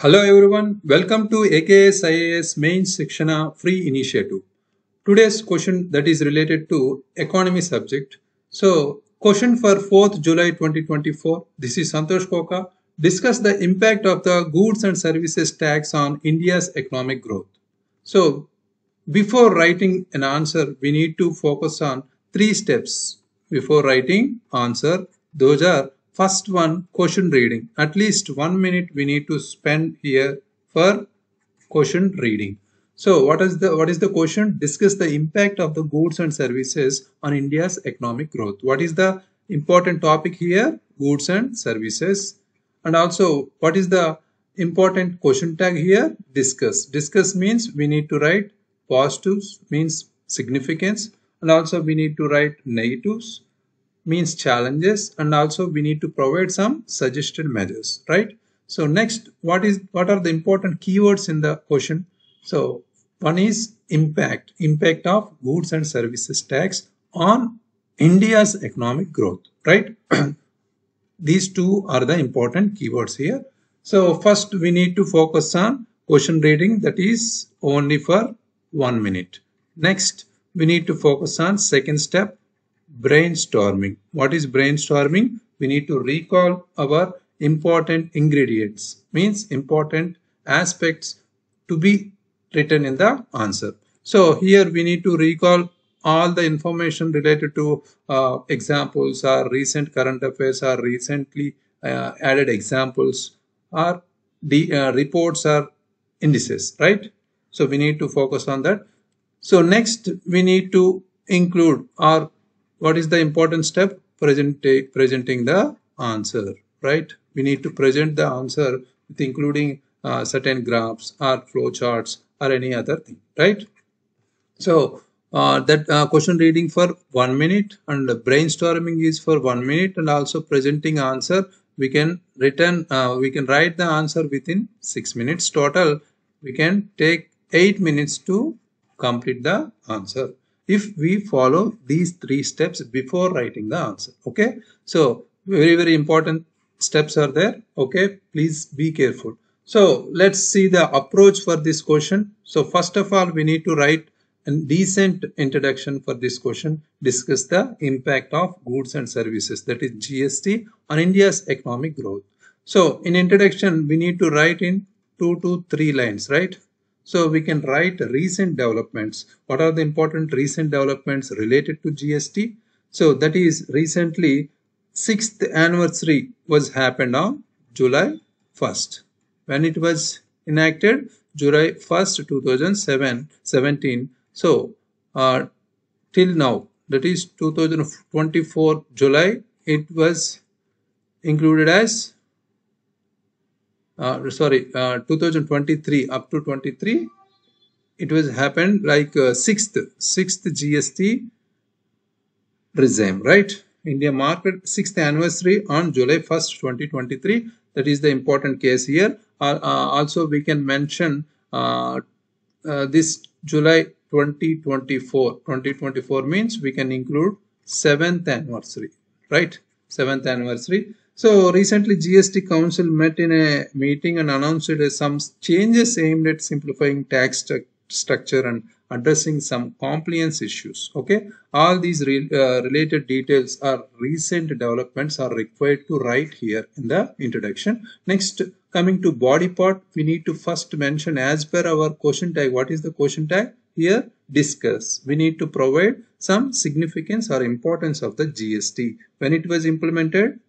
Hello everyone, welcome to AKS IAS Mains Shikshana Free Initiative. Today's question that is related to economy subject. So, question for 4th July 2024. This is Santosh Koka. Discuss the impact of the goods and services tax on India's economic growth. So, before writing an answer, we need to focus on three steps before writing answer. Those are First one, question reading. At least one minute we need to spend here for question reading. So what is the what is the question? Discuss the impact of the goods and services on India's economic growth. What is the important topic here? Goods and services. And also what is the important question tag here? Discuss. Discuss means we need to write positives means significance and also we need to write negatives means challenges and also we need to provide some suggested measures right? So next what is what are the important keywords in the question? So one is impact impact of goods and services tax on india's economic growth right? These two are the important keywords here. So first we need to focus on question reading that is only for one minute. Next we need to focus on second step brainstorming. What is brainstorming? We need to recall our important ingredients, means important aspects to be written in the answer. So here we need to recall all the information related to uh, examples or recent current affairs or recently uh, added examples or the uh, reports or indices, right? So we need to focus on that. So next we need to include or what is the important step? Present, presenting the answer, right? We need to present the answer with including uh, certain graphs or flowcharts or any other thing, right? So uh, that uh, question reading for one minute and brainstorming is for one minute and also presenting answer we can return uh, we can write the answer within six minutes total we can take eight minutes to complete the answer if we follow these three steps before writing the answer okay? So very very important steps are there okay? Please be careful. So let's see the approach for this question. So first of all we need to write a decent introduction for this question. Discuss the impact of goods and services that is gst on india's economic growth. So in introduction we need to write in two to three lines right so we can write recent developments. What are the important recent developments related to GST? So that is recently sixth anniversary was happened on July 1st. When it was enacted, July 1st, 2007, 17. So uh, till now, that is 2024 July, it was included as uh, sorry uh, 2023 up to 23 it was happened like uh, sixth sixth gst regime right? India marked sixth anniversary on july 1st 2023 that is the important case here. Uh, uh, also we can mention this july 2024 2024 means we can include seventh anniversary right? Seventh anniversary so recently GST Council met in a meeting and announced some changes aimed at simplifying tax st structure and addressing some compliance issues. Okay, all these re uh, related details are recent developments are required to write here in the introduction. Next, coming to body part, we need to first mention as per our question tag. What is the question tag? Here, discuss. We need to provide some significance or importance of the GST. When it was implemented,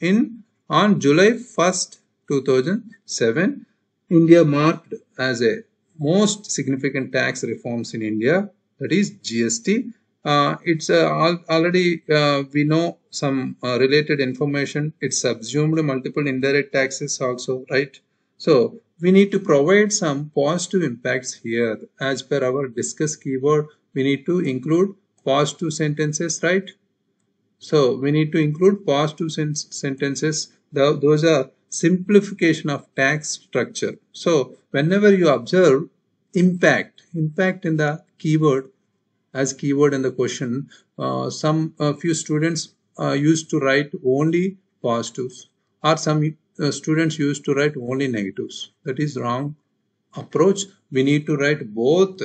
in on July 1st 2007 India marked as a most significant tax reforms in India that is GST uh, it's uh, al already uh, we know some uh, related information. It subsumed multiple indirect taxes also right? So we need to provide some positive impacts here. As per our discuss keyword we need to include positive sentences right so we need to include positive sentences. The, those are simplification of tax structure. So whenever you observe impact, impact in the keyword as keyword in the question, uh, some a few students uh, used to write only positives or some uh, students used to write only negatives. That is wrong approach. We need to write both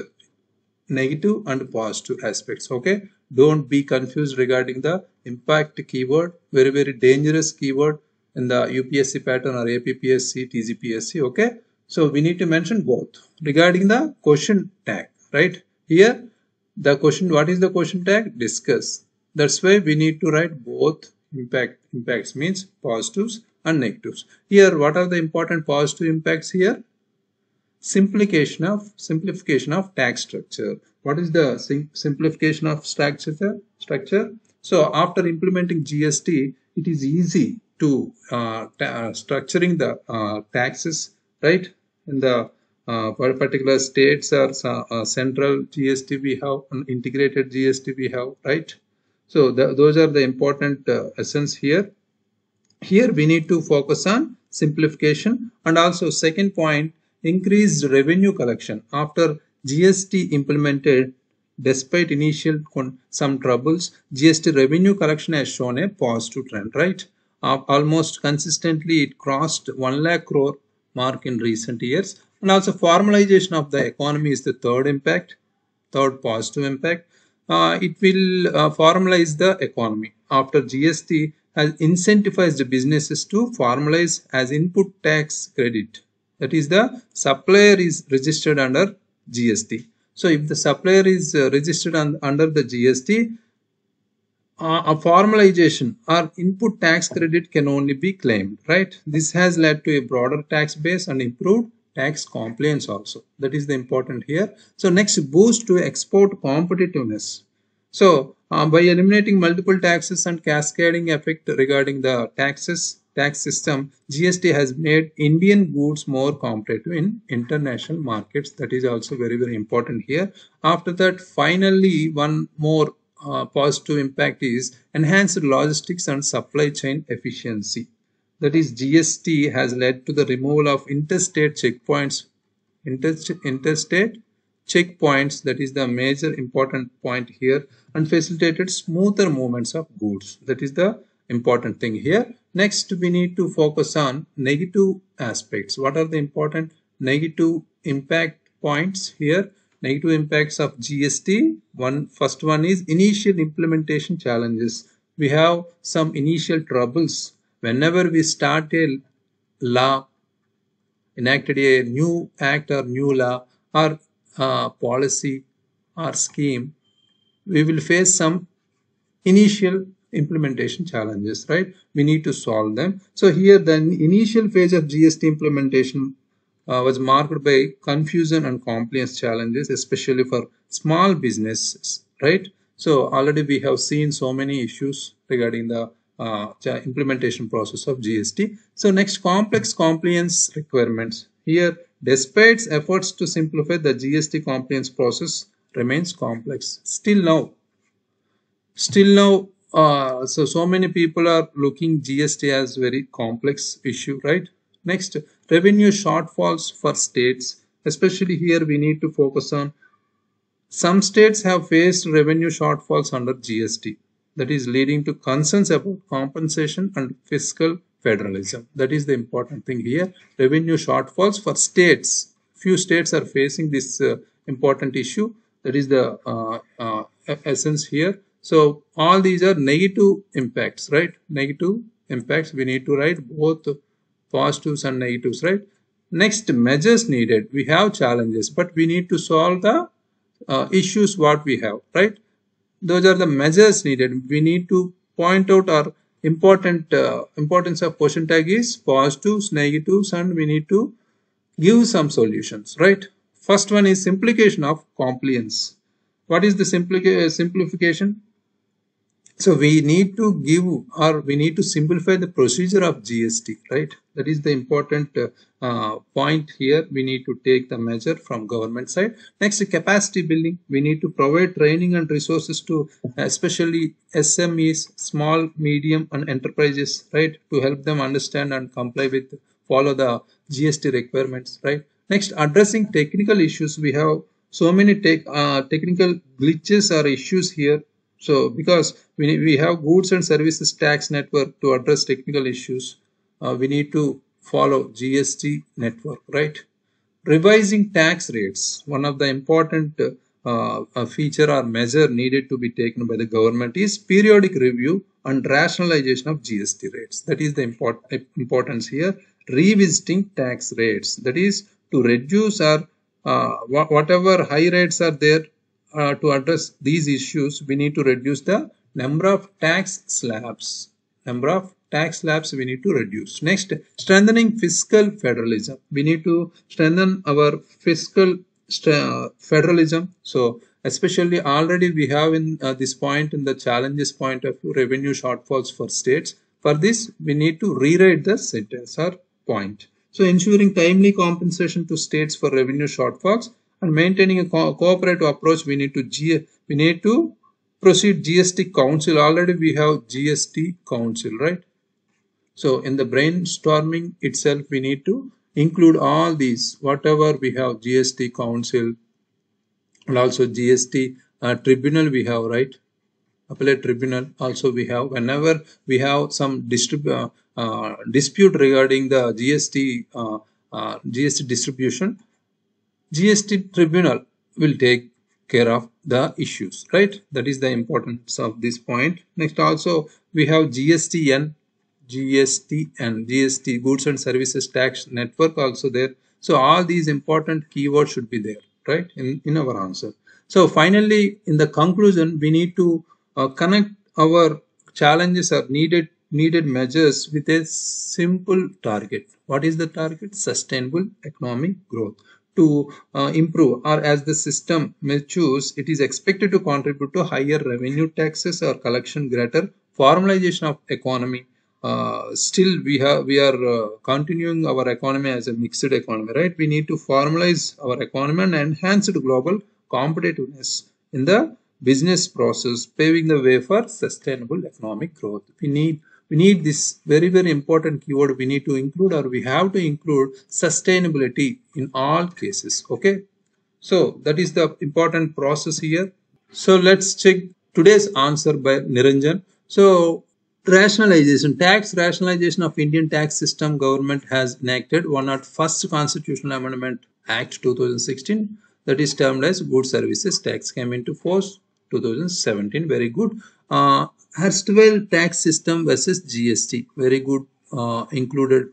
negative and positive aspects. Okay. Don't be confused regarding the impact keyword. Very, very dangerous keyword in the UPSC pattern or APPSC, TGPSC. Okay. So we need to mention both regarding the question tag, right? Here, the question, what is the question tag? Discuss. That's why we need to write both impact. Impacts means positives and negatives. Here, what are the important positive impacts here? Simplification of simplification of tax structure. What is the sim simplification of structure? Structure. So after implementing GST, it is easy to uh, structuring the uh, taxes right? In the uh, particular states or uh, central GST we have integrated GST we have right? So the, those are the important uh, essence here. Here we need to focus on simplification and also second point increased revenue collection. After GST implemented despite initial some troubles GST revenue collection has shown a positive trend right uh, almost consistently it crossed 1 lakh crore mark in recent years and also formalization of the economy is the third impact third positive impact uh, it will uh, formalize the economy. After GST has incentivized businesses to formalize as input tax credit. That is the supplier is registered under GST. So if the supplier is uh, registered on, under the GST, uh, a formalization or input tax credit can only be claimed, right? This has led to a broader tax base and improved tax compliance also. That is the important here. So next boost to export competitiveness. So uh, by eliminating multiple taxes and cascading effect regarding the taxes tax system gst has made indian goods more competitive in international markets. That is also very very important here. After that finally one more uh, positive impact is enhanced logistics and supply chain efficiency. That is GST has led to the removal of interstate checkpoints interstate checkpoints. That is the major important point here and facilitated smoother movements of goods. That is the important thing here next we need to focus on negative aspects. What are the important negative impact points here? Negative impacts of GST one first one is initial implementation challenges. We have some initial troubles. Whenever we start a law, enacted a new act or new law or uh, policy or scheme, we will face some initial implementation challenges, right? We need to solve them. So here the initial phase of GST implementation uh, was marked by confusion and compliance challenges, especially for small businesses, right? So already we have seen so many issues regarding the uh, implementation process of GST. So next complex compliance requirements. Here despite efforts to simplify the GST compliance process remains complex. Still now, still now uh, so so many people are looking GST as very complex issue right next revenue shortfalls for states especially here we need to focus on some states have faced revenue shortfalls under GST that is leading to concerns about compensation and fiscal federalism. That is the important thing here. Revenue shortfalls for states. Few states are facing this uh, important issue. That is the uh, uh, essence here. So all these are negative impacts, right? Negative impacts. We need to write both positives and negatives, right? Next, measures needed. We have challenges, but we need to solve the uh, issues what we have, right? those are the measures needed we need to point out our important uh, importance of question tag is positives negatives and we need to give some solutions right first one is simplification of compliance what is the simplification so we need to give or we need to simplify the procedure of GST, right? That is the important uh, uh, point here. We need to take the measure from government side. Next, capacity building. We need to provide training and resources to especially SMEs, small, medium and enterprises, right? To help them understand and comply with, follow the GST requirements, right? Next, addressing technical issues. We have so many tech, uh, technical glitches or issues here so because we, we have goods and services tax network to address technical issues uh, we need to follow GST network, right? Revising tax rates, one of the important uh, feature or measure needed to be taken by the government is periodic review and rationalization of GST rates. That is the import, importance here. Revisiting tax rates, that is to reduce or uh, whatever high rates are there uh, to address these issues, we need to reduce the number of tax slabs. Number of tax slabs we need to reduce. Next, strengthening fiscal federalism. We need to strengthen our fiscal federalism. So, especially already we have in uh, this point in the challenges point of revenue shortfalls for states. For this, we need to rewrite the sentence or point. So, ensuring timely compensation to states for revenue shortfalls and maintaining a co cooperative approach, we need to G we need to proceed GST Council. Already we have GST Council, right? So, in the brainstorming itself, we need to include all these whatever we have GST Council and also GST uh, Tribunal we have, right? appellate tribunal also we have whenever we have some uh, uh, dispute regarding the GST uh, uh GST distribution GST tribunal will take care of the issues right? That is the importance of this point. Next also we have GSTN GST and GST goods and services tax network also there. So all these important keywords should be there right? In, in our answer. So finally in the conclusion we need to uh, connect our challenges or needed needed measures with a simple target. What is the target? Sustainable economic growth to uh, improve or as the system matures it is expected to contribute to higher revenue taxes or collection greater formalization of economy. Uh, still we have we are uh, continuing our economy as a mixed economy right? We need to formalize our economy and enhance global competitiveness in the business process paving the way for sustainable economic growth. We need we need this very very important keyword we need to include or we have to include sustainability in all cases okay? So that is the important process here. So let's check today's answer by Niranjan. So rationalization tax rationalization of Indian tax system government has enacted one of first constitutional amendment act 2016 that is termed as good services tax came into force 2017 very good. Uh, erstwhile tax system versus GST very good uh, included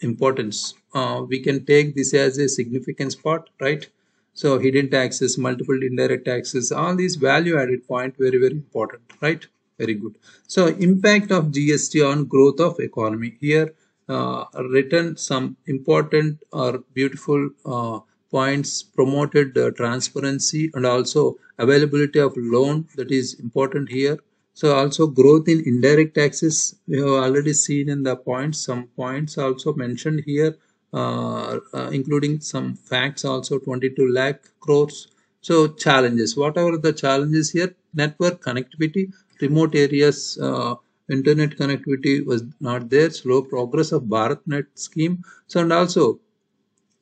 importance. Uh, we can take this as a significant spot right? So hidden taxes multiple indirect taxes all these value added point very very important right? Very good. So impact of GST on growth of economy. Here uh, written some important or beautiful uh, points promoted transparency and also availability of loan that is important here so also growth in indirect taxes, we have already seen in the points, some points also mentioned here, uh, uh, including some facts also 22 lakh crores. So challenges, whatever the challenges here, network connectivity, remote areas, uh, internet connectivity was not there, slow progress of BharatNet scheme. So and also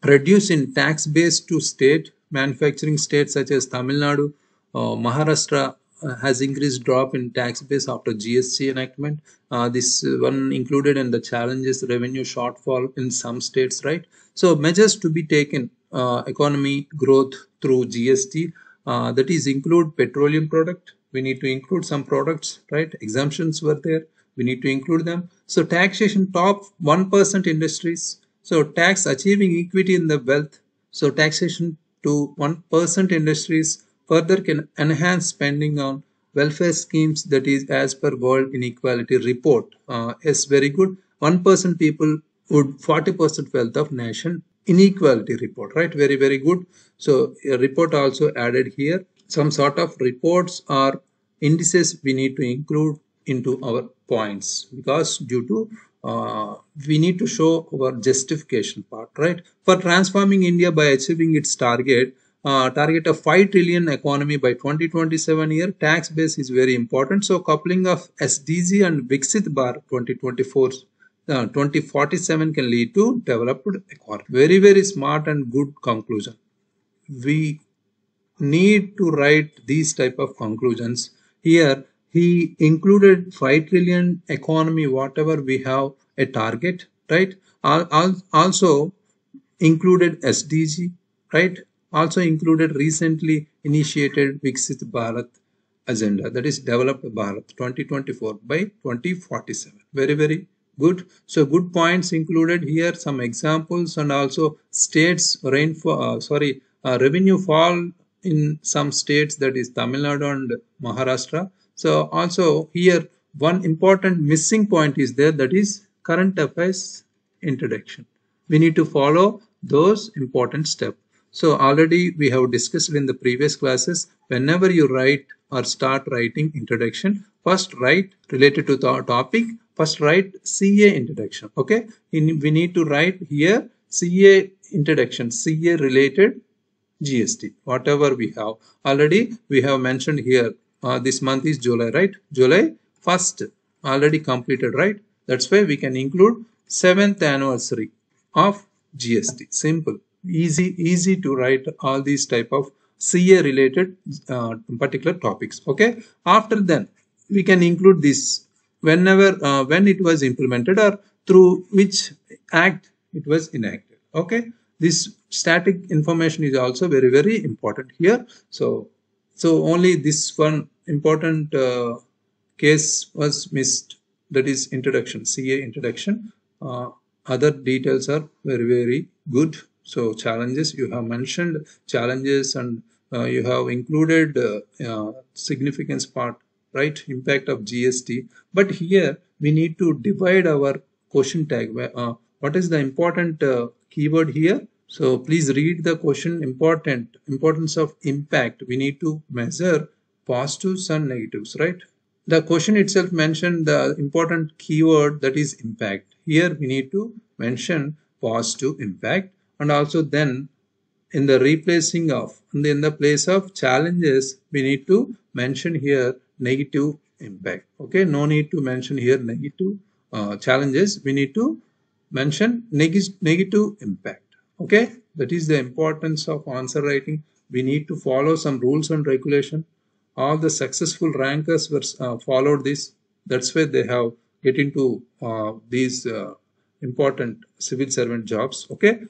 reduce in tax base to state, manufacturing states such as Tamil Nadu, uh, Maharashtra has increased drop in tax base after GST enactment. Uh, this one included in the challenges revenue shortfall in some states, right? So measures to be taken, uh, economy growth through GST, uh, that is include petroleum product. We need to include some products, right? Exemptions were there. We need to include them. So taxation top 1% industries. So tax achieving equity in the wealth. So taxation to 1% industries further can enhance spending on welfare schemes that is as per world inequality report. Uh, is very good. 1% people would 40% wealth of nation inequality report right? Very very good. So a report also added here. Some sort of reports or indices we need to include into our points because due to uh, we need to show our justification part right? For transforming india by achieving its target uh, target of 5 trillion economy by 2027 year. Tax base is very important. So coupling of sdg and viksit bharat 2024 uh, 2047 can lead to developed economy. Very very smart and good conclusion. We need to write these type of conclusions. Here he included 5 trillion economy whatever we have a target right? Also included SDG, right? Also included recently initiated Viksit Bharat agenda that is developed Bharat 2024 by 2047. Very, very good. So good points included here, some examples and also states rainfall, uh, sorry, uh, revenue fall in some states that is Tamil Nadu and Maharashtra. So also here one important missing point is there that is current affairs introduction. We need to follow those important steps. So already we have discussed in the previous classes, whenever you write or start writing introduction, first write related to the topic, first write CA introduction. Okay, In, we need to write here CA introduction, CA related GST, whatever we have. Already we have mentioned here, uh, this month is July, right? July 1st, already completed, right? That's why we can include 7th anniversary of GST. Simple easy easy to write all these type of CA related uh, particular topics okay? After then we can include this. Whenever uh, when it was implemented or through which act it was enacted okay? This static information is also very very important here. So so only this one important uh, case was missed. That is introduction ca introduction. Uh, other details are very very good so challenges you have mentioned challenges and uh, you have included uh, uh, significance part, right? Impact of GST. But here we need to divide our question tag. Uh, what is the important uh, keyword here? So please read the question important importance of impact. We need to measure positives and negatives, right? The question itself mentioned the important keyword that is impact. Here we need to mention positive impact and also then in the replacing of in the place of challenges we need to mention here negative impact. Okay no need to mention here negative uh, challenges. We need to mention neg negative impact. Okay that is the importance of answer writing. We need to follow some rules and regulation. All the successful rankers were uh, followed this. That's why they have get into uh, these uh, important civil servant jobs. Okay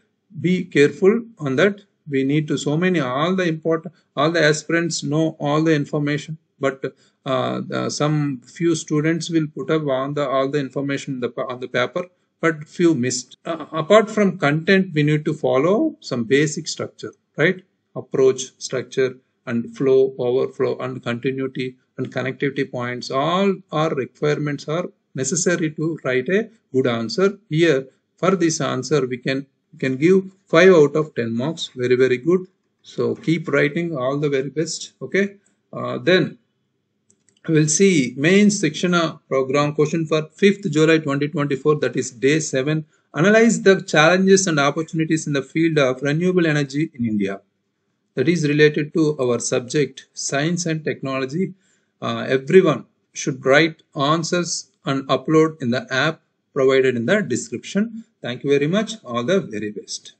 be careful on that. We need to so many all the important all the aspirants know all the information. But uh, some few students will put up on the all the information the, on the paper but few missed. Uh, apart from content we need to follow some basic structure right? Approach structure and flow overflow and continuity and connectivity points. All our requirements are necessary to write a good answer. Here for this answer we can you can give 5 out of 10 marks. Very very good. So keep writing all the very best. Okay? Uh, then we'll see Mains Shikshana program question for 5th July 2024 that is day 7 analyze the challenges and opportunities in the field of renewable energy in India. That is related to our subject science and technology. Uh, everyone should write answers and upload in the app provided in the description. Thank you very much. All the very best.